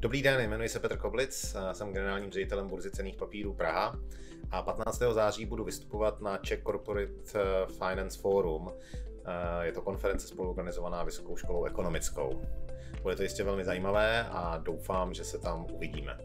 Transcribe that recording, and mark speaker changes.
Speaker 1: Dobrý den, jmenuji se Petr Koblic, jsem generálním ředitelem burzy cených papírů Praha a 15. září budu vystupovat na Czech Corporate eh, Finance Forum. Eh, je to konference spoluorganizovaná Vysokou školou ekonomickou. Bude to jistě velmi zajímavé a doufám, že se tam uvidíme.